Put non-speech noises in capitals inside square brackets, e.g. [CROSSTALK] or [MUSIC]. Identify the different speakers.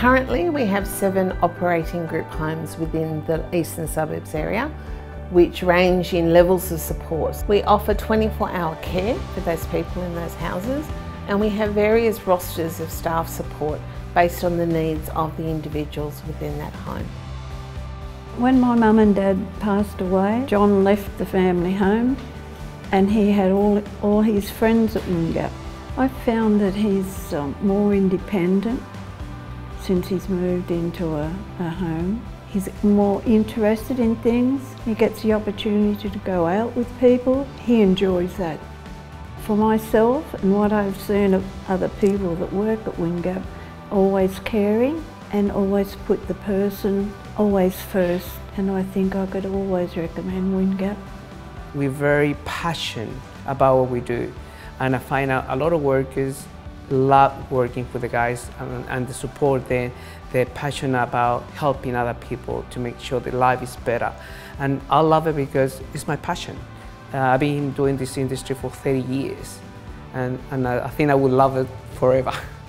Speaker 1: Currently we have seven operating group homes within the eastern suburbs area which range in levels of support. We offer 24 hour care for those people in those houses and we have various rosters of staff support based on the needs of the individuals within that home.
Speaker 2: When my mum and dad passed away, John left the family home and he had all, all his friends at Windgap. I found that he's um, more independent since he's moved into a, a home. He's more interested in things. He gets the opportunity to go out with people. He enjoys that. For myself and what I've seen of other people that work at Windgap, always caring and always put the person always first. And I think I could always recommend Windgap.
Speaker 3: We're very passionate about what we do. And I find out a lot of workers love working for the guys and, and the support they, they're passionate about helping other people to make sure their life is better. And I love it because it's my passion. Uh, I've been doing this industry for 30 years and, and I, I think I will love it forever. [LAUGHS]